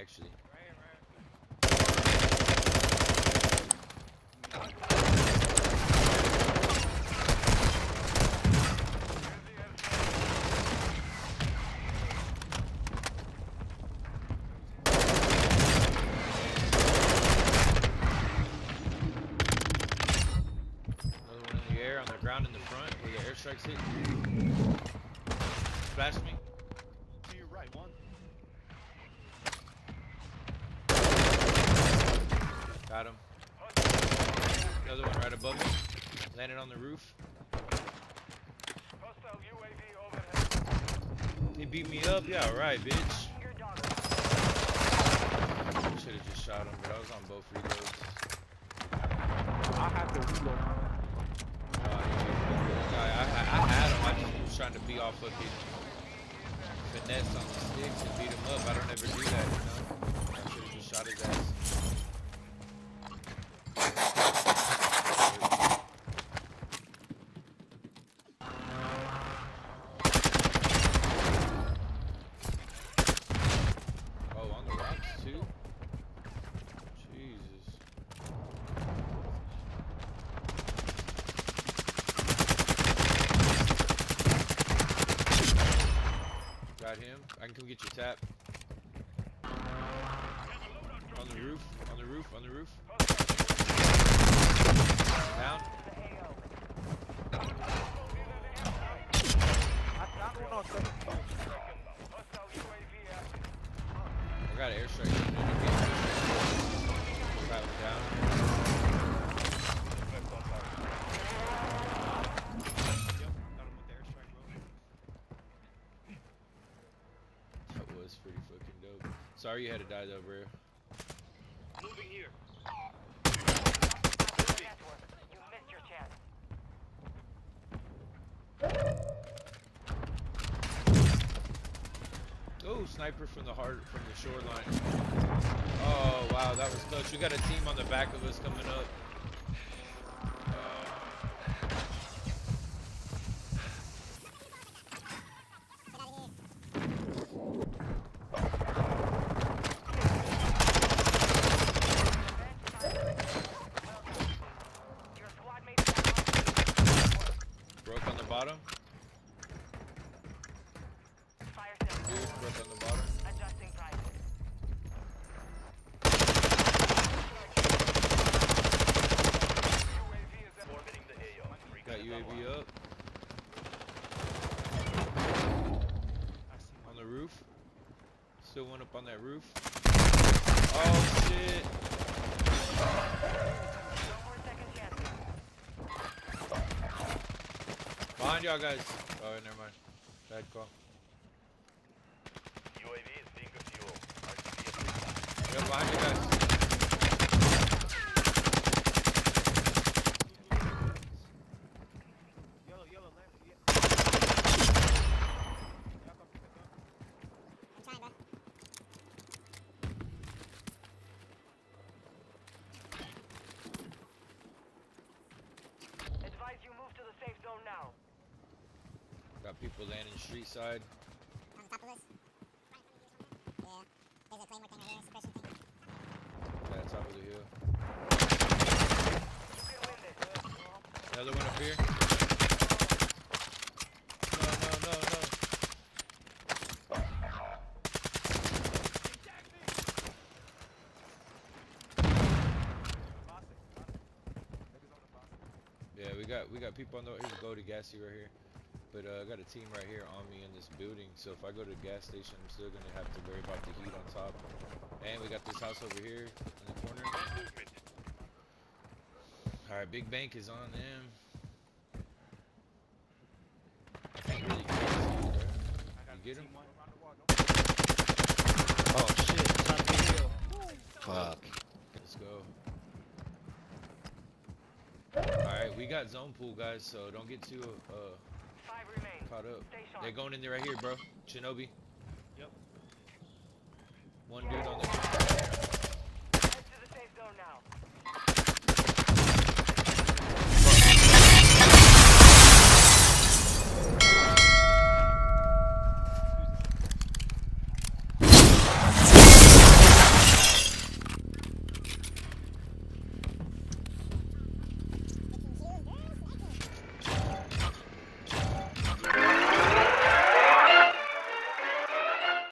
actually. Another one in the air, on the ground in the front, where the airstrikes hit. Splashed me. To your right, one. Got him. Another one right above me. Landed on the roof. Hostile UAV overhead. He beat me up. Yeah, right, bitch. Should have just shot him, but I was on both reloads. I have to reload. Uh, I, I, I had him. I just was trying to be all fucking finesse on the sticks and beat him up. I don't ever do that, you know? I should have just shot his ass. Oh, on the rocks too? Jesus. Got him. I can come get your tap. On the roof, on the roof, on the roof. Down. I, I don't know. Second. Hostile UAV active. I got an airstrike. Got him down. Yep, got him with the airstrike, bro. That was pretty fucking dope. Sorry you had to die though, bro. Moving here. You missed your chance. Oh, sniper from the heart, from the shoreline. Oh, wow, that was close. We got a team on the back of us coming up. Your squad mates got Broke on the bottom. Fire sale. Dude, broke on the bottom. Adjusting price. UAV is orbiting the AO. Got UAV up. I see On the roof. Still one up on that roof. Oh, shit. No more second chances. Behind y'all guys. Oh, never mind. Bad call. UAV is being fuel. Yeah, behind you guys. Yellow, yellow, land. Yeah. Yeah, come, come, come. I'm trying, bro. Advise you move to the safe zone now. Got people landing street side. On top of us. Yeah. There's a claymore thing right here, suppression thing. Yeah, top of the hill. You can win this. Another one up here. No, no, no, no. Boss it, boss it. Niggas on the boss it. Yeah, we got we got people on the here's go to gassy right here. But uh, I got a team right here on me in this building, so if I go to the gas station, I'm still gonna have to worry about the heat on top. And we got this house over here in the corner. All right, big bank is on them. Get him? Oh shit. Fuck. Let's go. Alright, we got zone pool, guys, so don't get too uh caught up. They're going in there right here, bro. Shinobi. Yep. One dude on the. Head to the safe zone now.